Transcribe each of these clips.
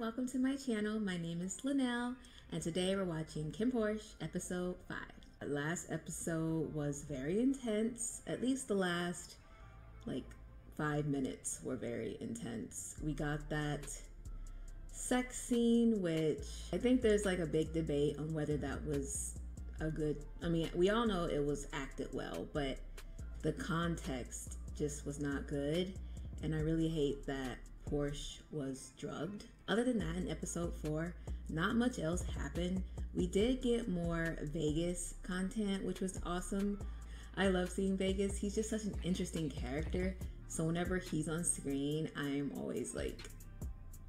welcome to my channel. My name is Lanelle, and today we're watching KinnPorsche episode 5. Last episode was very intense, at least the last like five minutes were very intense. We got that sex scene, which I think there's like a big debate on whether that was a good. I mean, we all know it was acted well, but the context just was not good. And I really hate that Porsche was drugged. Other than that, in episode four, not much else happened. We did get more Vegas content, which was awesome. I love seeing Vegas. He's just such an interesting character. So whenever he's on screen, I'm always like,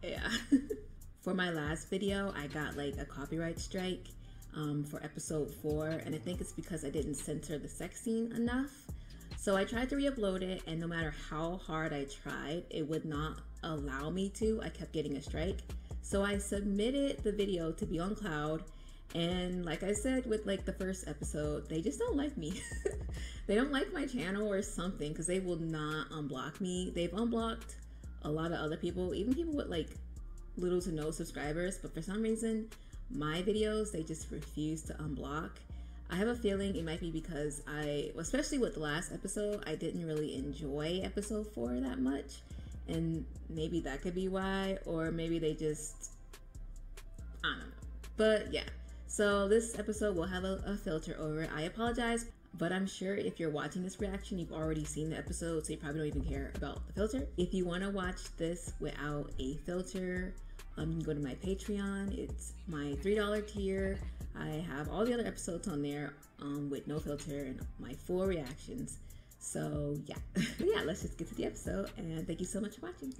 yeah. for my last video, I got like a copyright strike um, for episode four, and I think it's because I didn't censor the sex scene enough. So I tried to re-upload it and no matter how hard I tried, it would not allow me to. I kept getting a strike. So I submitted the video to be on cloud and like I said with like the first episode, they just don't like me. they don't like my channel or something because they will not unblock me. They've unblocked a lot of other people, even people with like little to no subscribers, but for some reason, my videos, they just refuse to unblock. I have a feeling it might be because I, especially with the last episode, I didn't really enjoy episode four that much. And maybe that could be why, or maybe they just, I don't know. But yeah, so this episode will have a, a filter over it. I apologize, but I'm sure if you're watching this reaction, you've already seen the episode, so you probably don't even care about the filter. If you want to watch this without a filter, um, you can go to my Patreon. It's my $3 tier. I have all the other episodes on there um, with no filter and my full reactions. So yeah, yeah, let's just get to the episode and thank you so much for watching.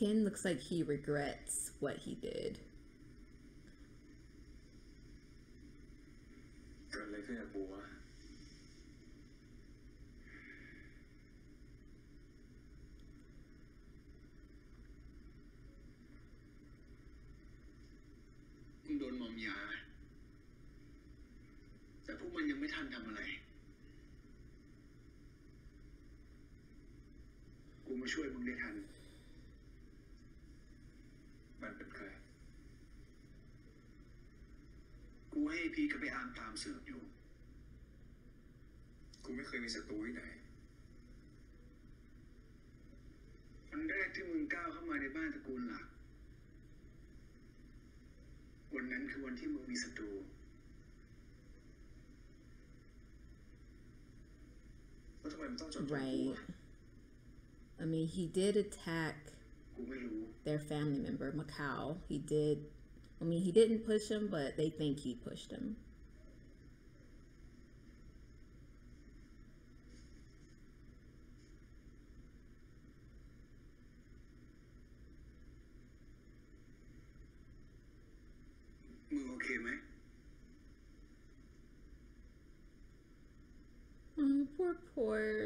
Kinn looks like he regrets what he did. เพี่กับไปอามตามสืบอยู่ กูไม่เคยมีศัตรูที่ไหนวันแรกที่มึงก้าวเข้ามาในบ้านตระกูลหลัก วันนั้นคือวันที่มึงมีศัตรูแล้วทำไมมึงต้องจดจำกู Right. อะ I mean, he did attack กูไม่รู้ their family member, Macau. He did, I mean, he didn't push him, but they think he pushed him. Okay, man. Oh, poor, poor.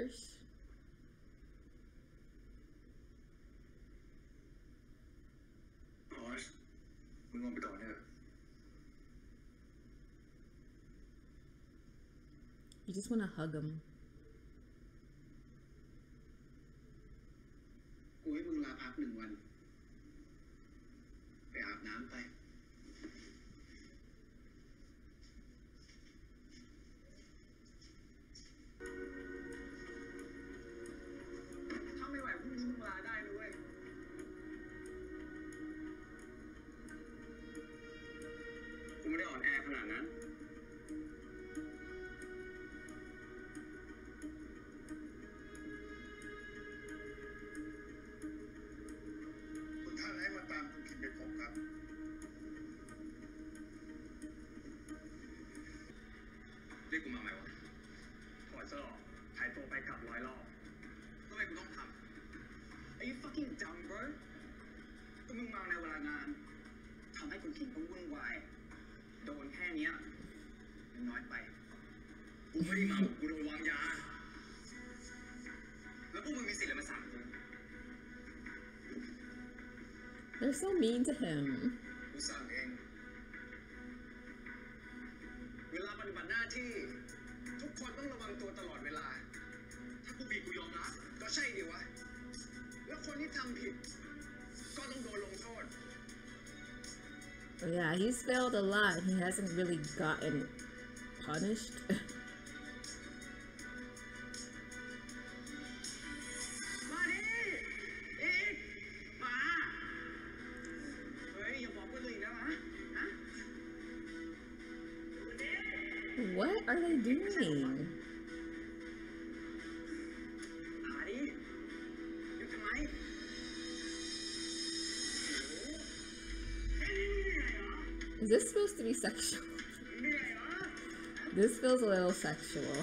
You just want to hug him. กูใทำให้คุณคิงต้องวุ่นวาย โดนแค่นี้นี้ยมันน้อยไป กูไม่ได้เมา กูโดนวางยา แล้วพวกมึงมีสิทธิ์อะไรมาสั่งกู They're so mean to him. กูสั่งเอง เวลาปฏิบัติหน้าที่ ทุกคนต้องระวังตัวตลอดเวลา ถ้ากูผิดกูยอมรับก็ใช่ดิวะ แล้วคนที่ทำผิด ก็ต้องโดนลงโทษ But Yeah, he's failed a lot. He hasn't really gotten punished. what are they doing? this supposed to be sexual? this feels a little sexual.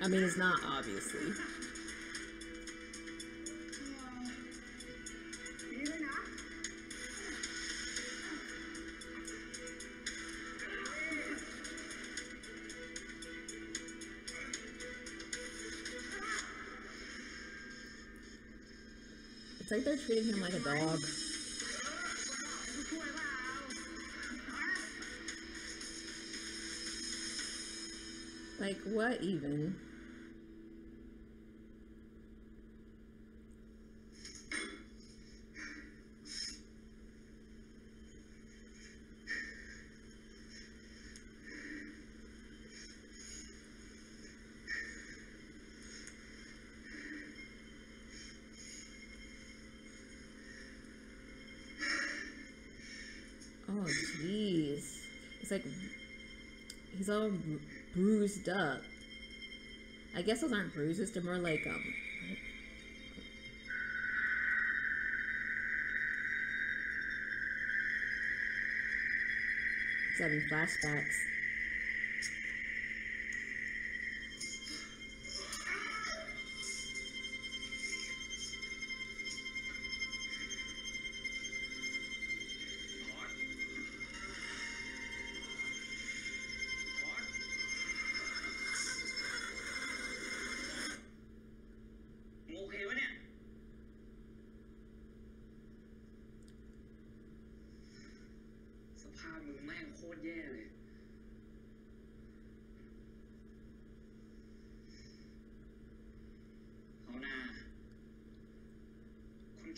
I mean, it's not, obviously. It's like they're treating him like a dog. What even? Oh, jeez. It's like he's all bruised up. I guess those aren't bruises; they're more like um. Having flashbacks.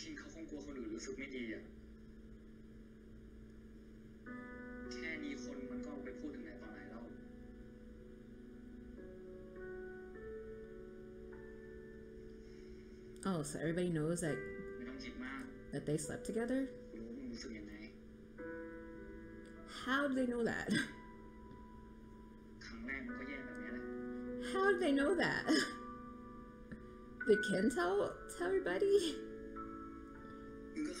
คุณคิงเขาคงกลัวคนอื่นรู้สึกไม่ดีอ่ะ แค่นี้คนมันก็เอาไปพูดถึงไหนตอนไหนแล้ว Oh, so everybody knows that ไม่ต้องคิดมาก that they slept together. กูรู้ว่ามึงรู้สึกยังไง How do they know that? ครั้งแรกมันก็แย่แบบเนี้ยแหละ How do they know that? Did Ken tell tell everybody? มึงก็เ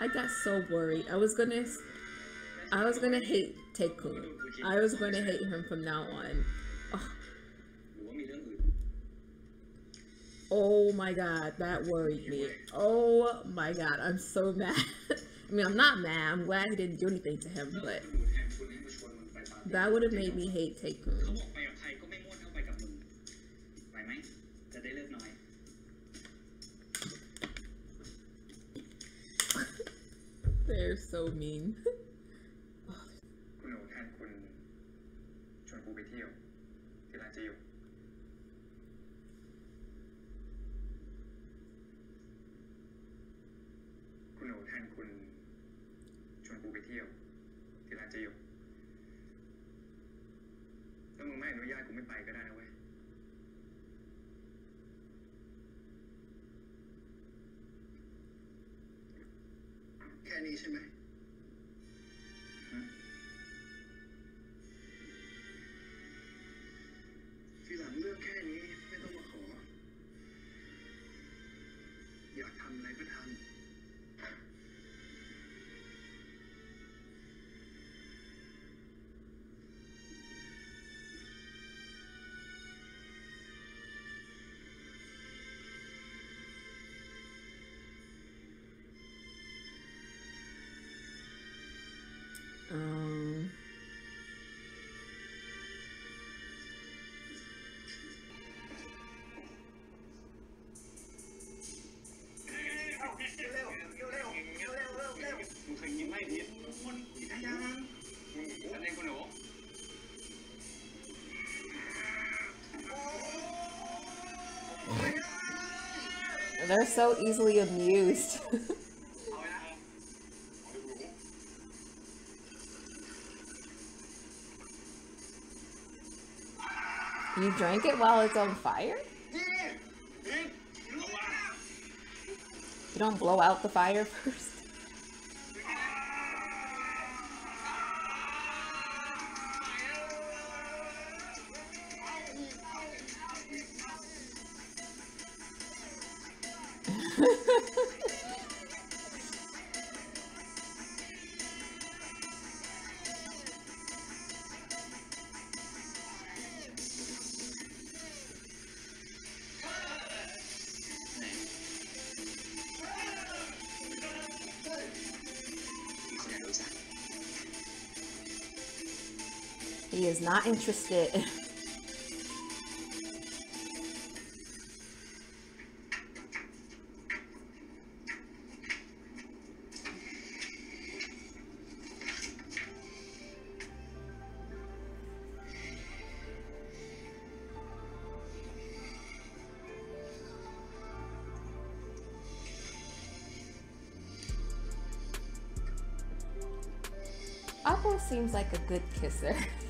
I got so worried. I was gonna, I was gonna hate Teku. I was gonna hate him from now on. Oh. oh my god, that worried me. Oh my god, I'm so mad. I mean, I'm not mad. I'm glad he didn't do anything to him, but that would have made me hate Taekwoon. They're so mean. They're so easily amused. you drank it while it's on fire? You don't blow out the fire first? Not interested. Apple seems like a good kisser.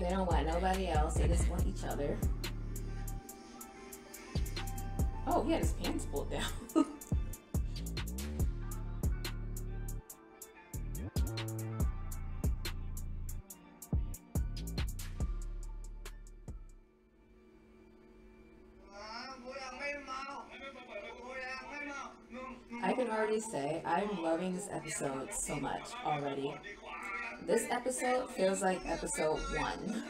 They don't want nobody else. They just want each other. He had his pants pulled down. I can already say I'm loving this episode so much already. This episode feels like episode one.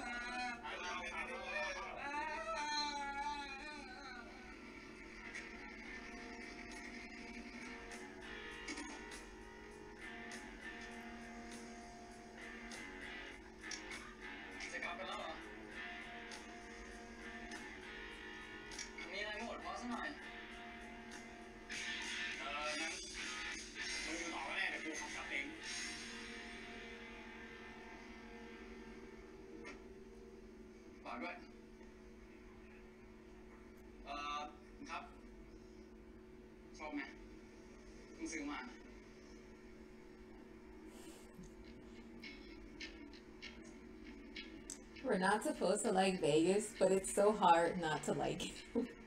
We're not supposed to like Vegas, but it's so hard not to like it.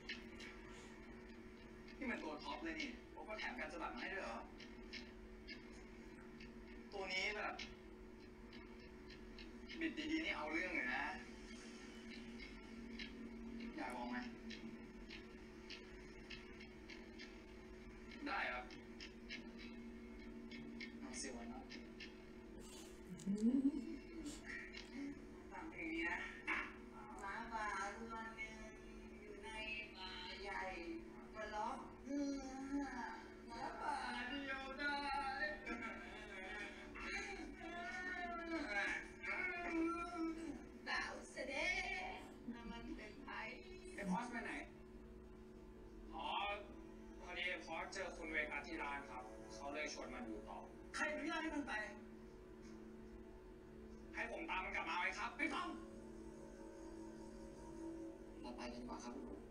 来年马上入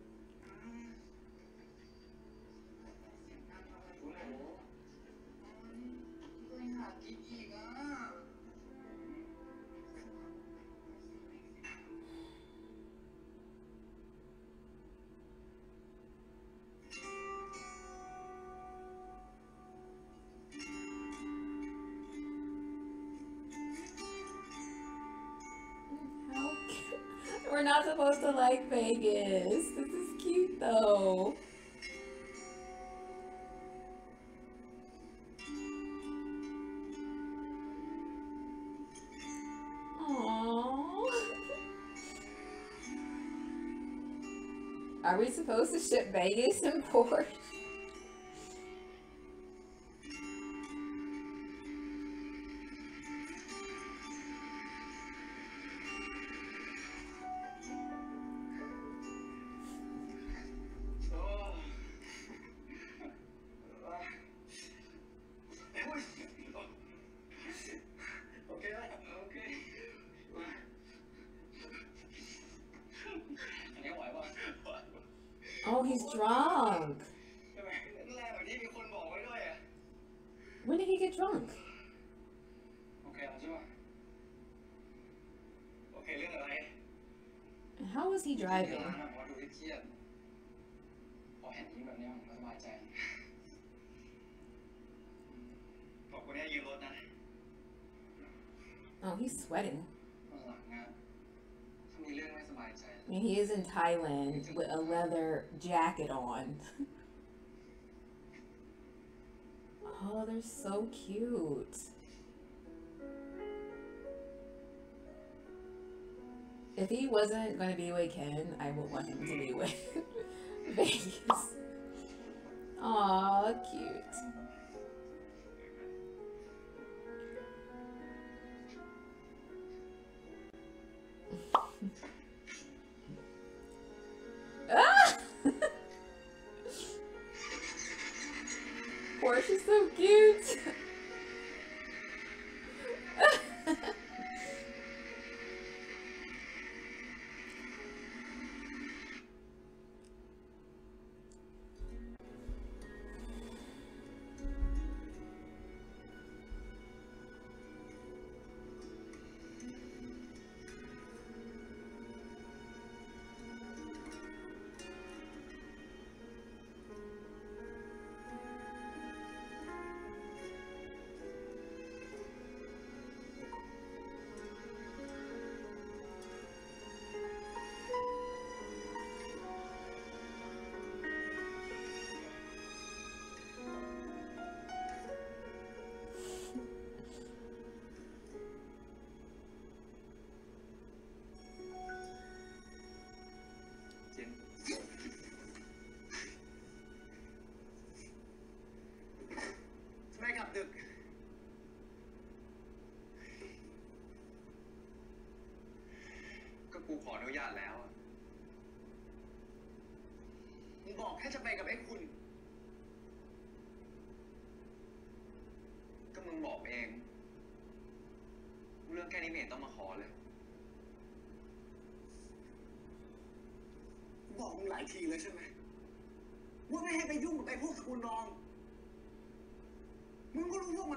We're not supposed to like Vegas. This is cute though. Are we supposed to ship Vegas and Porsche? Thailand with a leather jacket on. oh, they're so cute. If he wasn't going to be with Kinn, I would want him to be with Vegas. Aw, cute. Is so cute. ดึก ก็กูขออนุญาตแล้วอะมึงบอกแค่จะไปกับไอ้คุณ ก็มึงบอกเอง เรื่องแค่นี้ไม่เห็นต้องมาขอเลย บอกมึงหลายทีเลยใช่ไหมว่าไม่ให้ไปยุ่งกับไอ้พวกตระกูลรอง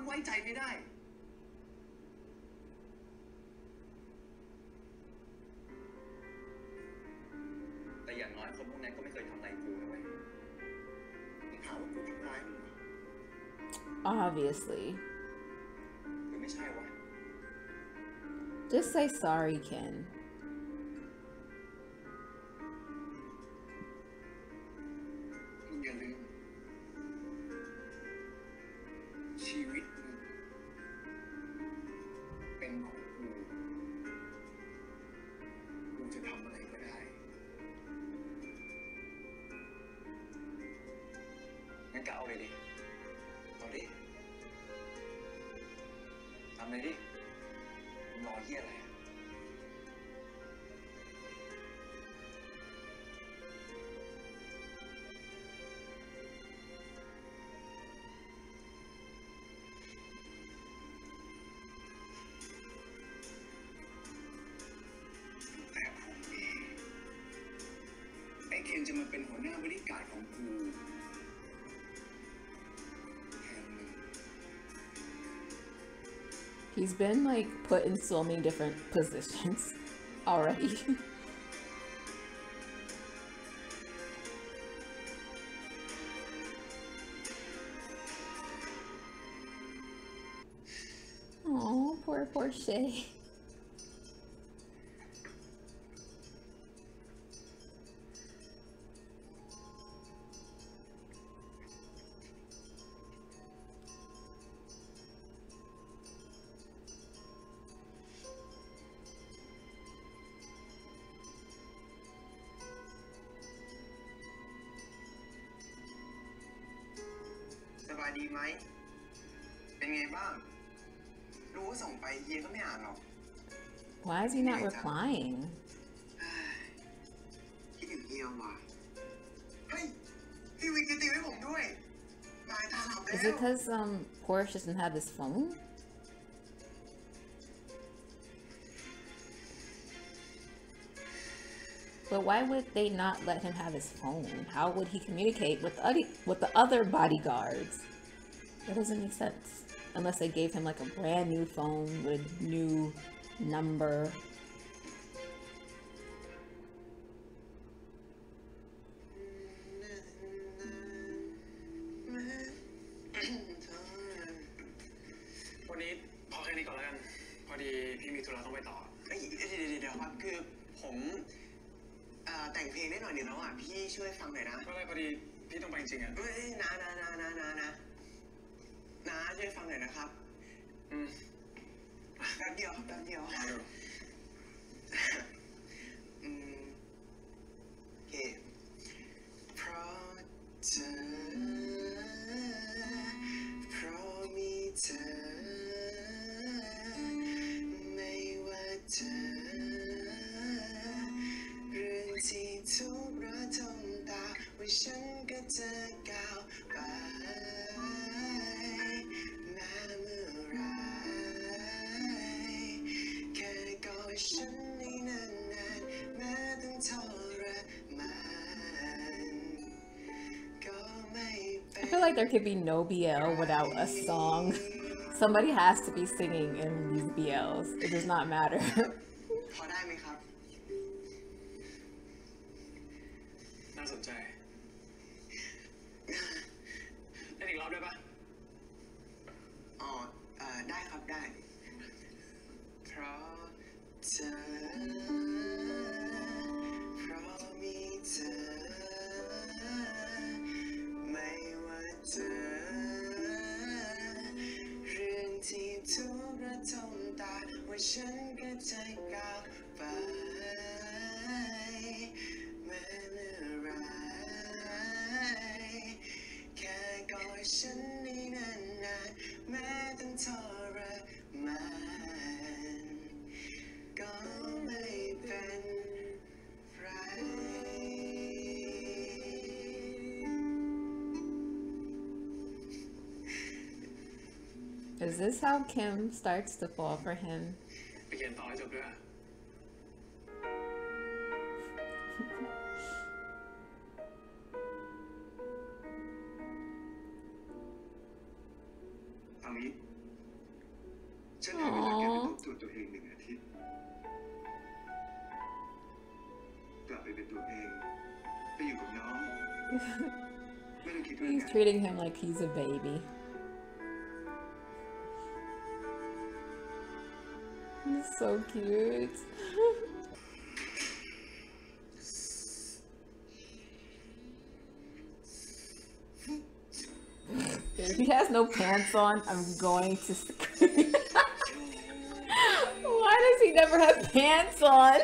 ไว้ใจไม่ได้ แต่อย่างน้อยคนพวกนั้นก็ไม่เคยทำอะไรกูนะเว้ยมึงถามว่ากูทำร้ายมึงเหรอ Obviously. หรือไม่ใช่วะ Just say sorry, Kinn. He's been like put in so many different positions already. Oh, poor poor Chay. Is it because um, Porsche doesn't have his phone? But why would they not let him have his phone? How would he communicate with the, with the other bodyguards? That doesn't make sense. Unless they gave him like a brand new phone with new number like there could be no BL without a song. Somebody has to be singing in these BLs. It does not matter. Is this how Kim starts to fall for him? He's treating him like he's a baby. so cute. if he has no pants on, I'm going to scream. Why does he never have pants on?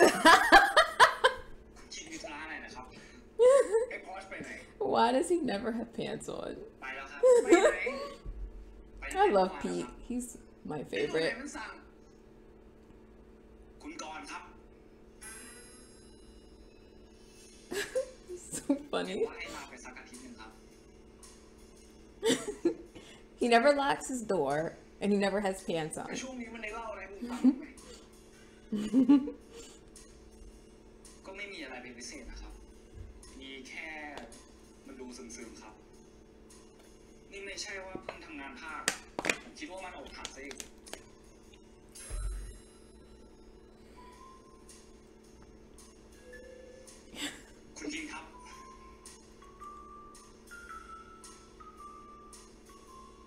Why does he never have pants on? I love Pete. He's my favorite. so funny. he never locks his door and he never has pants on. ไม่ใช่ว่าเพิ่งทำงานภาค คิดว่ามันอกหักซะอีกคุณคิงครับ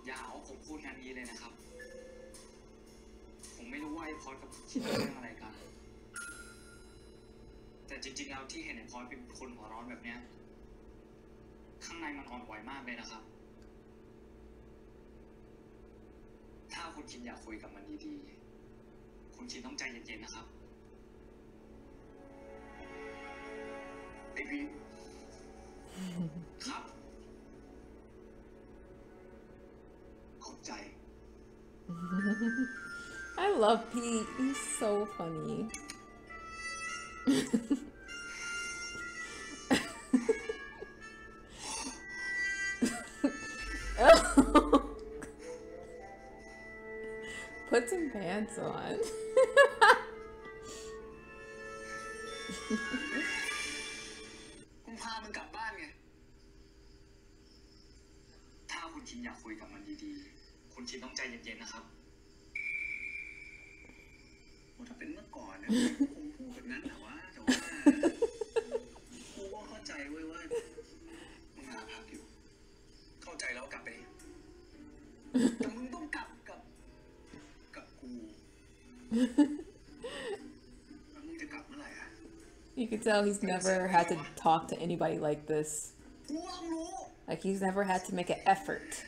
อย่าหาว่าผมพูดงานนี้เลยนะครับ ผมไม่รู้ว่าไอ้พอดกับคิดเรื่องอะไรกัน แต่จริงๆแล้วที่เห็นไอ้พอดเป็นคนหัวร้อนแบบเนี้ย ข้างในมันอ่อนไหวมากเลยนะครับ ถ้า คุณคิดอยากคุยกับมันดีๆ คุณคิดต้องใจเย็นๆนะครับไอพีครับ ขอบใจ I love Pete. He's so funny. On. You can tell he's never had to talk to anybody like this. Like he's never had to make an effort.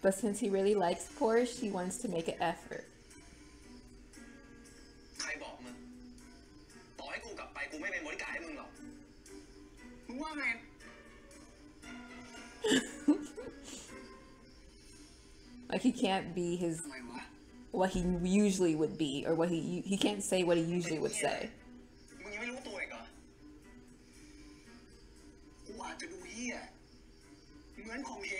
But since he really likes Porsche, he wants to make an effort. like he can't be his what he usually would be, or what he he can't say what he usually would say. มึงยังไม่รู้ตัวอีกเหรอ กูอาจจะดูเฮี้ย เหมือนของเห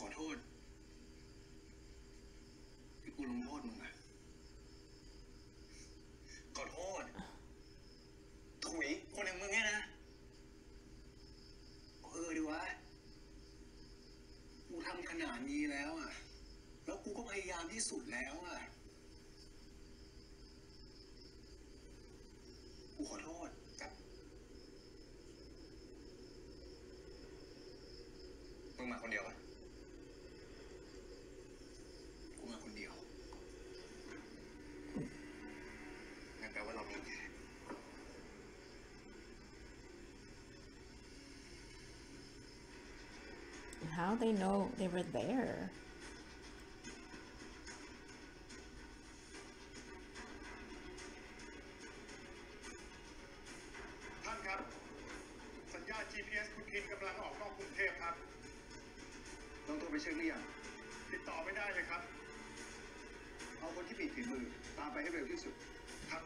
ขอโทษ ที่กูลงโทษมึงอะขอโทษ ถุย คนอย่างมึงเนี่ยนะเออดีวะ กูทำขนาดนี้แล้วอะแล้วกูก็พยายามที่สุดแล้วอะกูขอโทษครับมึงมาคนเดียวปะกูมาคนเดียวงั้นแปลว่าเรามีแค่ How they know they were there? ท่านครับสัญญาณ GPS คุณคินกำลังออกนอกกรุงเทพครับลองโทรไปเช็คหรือยังติดต่อไม่ได้เลยครับ เอาคนที่มีฝีมือตามไปให้เร็วที่สุดครับ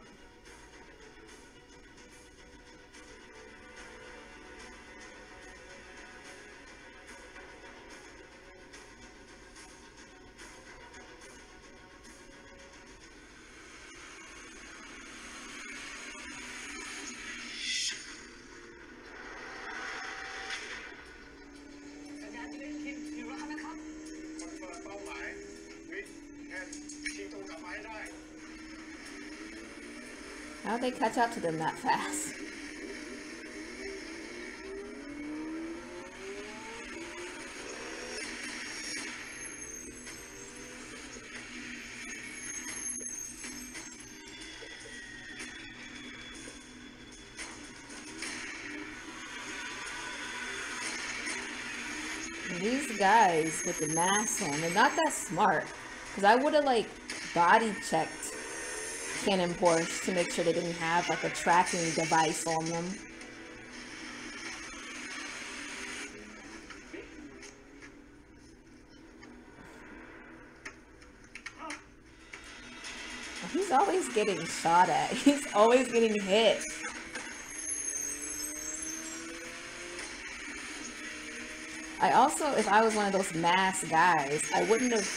How'd they catch up to them that fast? These guys with the masks on, they're not that smart. Because I would have, like, body checked And Porsche to make sure they didn't have like a tracking device on them. He's always getting shot at. He's always getting hit. I also, if I was one of those mass guys, I wouldn't have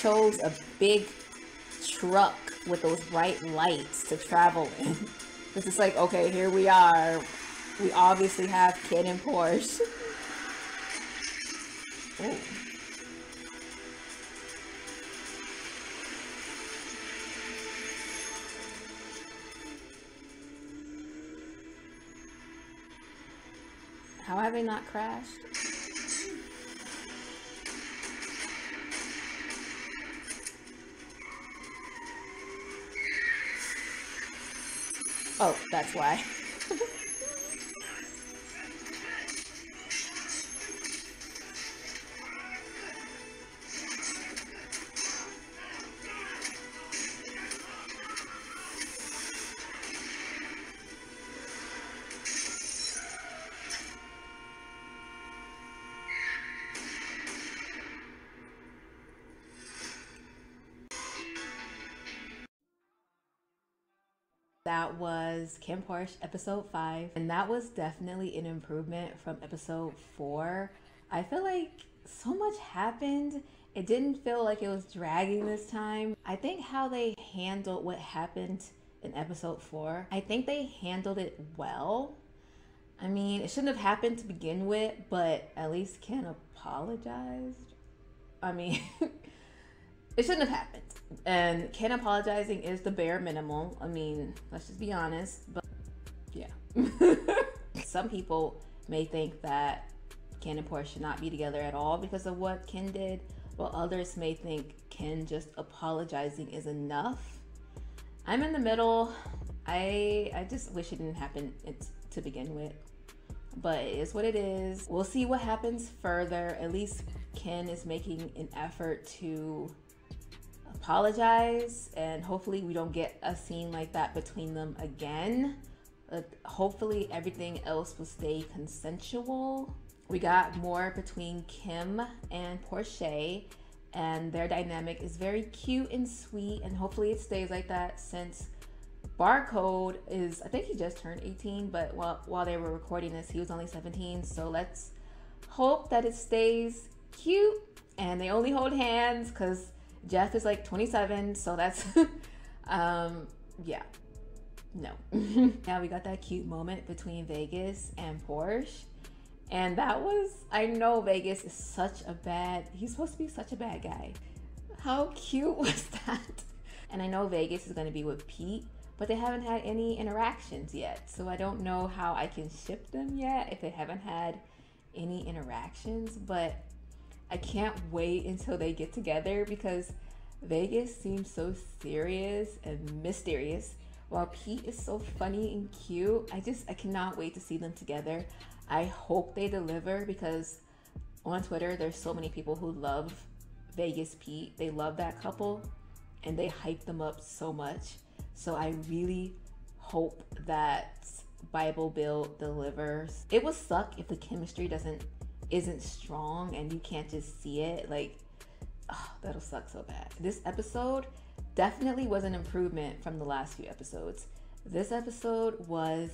chose a big truck with those bright lights to travel in. It's just like, okay, here we are. We obviously have Kinn and Porsche. Ooh. How have they not crashed? Oh, that's why. That was KinnPorsche episode 5, and that was definitely an improvement from episode 4. I feel like so much happened. It didn't feel like it was dragging this time. I think how they handled what happened in episode 4, I think they handled it well. I mean, it shouldn't have happened to begin with, but at least Kinn apologized. I mean, it shouldn't have happened. And Kinn apologizing is the bare minimum. I mean, let's just be honest. But yeah. Some people may think that Kinn and Porsche should not be together at all because of what Kinn did, while others may think Kinn just apologizing is enough. I'm in the middle. I I just wish it didn't happen to begin with. But it is what it is. We'll see what happens further. At least Kinn is making an effort to apologize and hopefully we don't get a scene like that between them again. Uh, hopefully everything else will stay consensual. We got more between Kim and Porsche and their dynamic is very cute and sweet and hopefully it stays like that since Barcode is I think he just turned 18 but while while they were recording this he was only 17 so let's hope that it stays cute and they only hold hands cuz Jeff is like 27, so that's, um, yeah, no. now we got that cute moment between Vegas and Porsche. And that was, I know Vegas is such a bad, he's supposed to be such a bad guy. How cute was that? And I know Vegas is going to be with Pete, but they haven't had any interactions yet. So I don't know how I can ship them yet if they haven't had any interactions. But I can't wait until they get together because Vegas seems so serious and mysterious while Pete is so funny and cute. I just I cannot wait to see them together. I hope they deliver because on Twitter there's so many people who love Vegas Pete. They love that couple and they hype them up so much. So I really hope that Bible Build delivers. It would suck if the chemistry doesn't isn't strong and you can't just see it. Like, oh, that'll suck so bad. This episode definitely was an improvement from the last few episodes. This episode was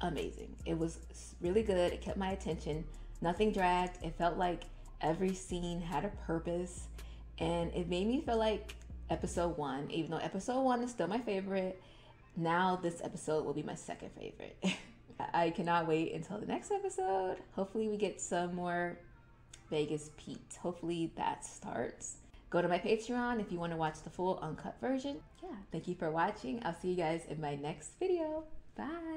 amazing. It was really good. It kept my attention. Nothing dragged. It felt like every scene had a purpose. And it made me feel like episode one, even though episode one is still my favorite, now this episode will be my second favorite. I cannot wait until the next episode. Hopefully, we get some more Vegas Pete. Hopefully, that starts. Go to my Patreon if you want to watch the full uncut version. Yeah, thank you for watching. I'll see you guys in my next video. Bye.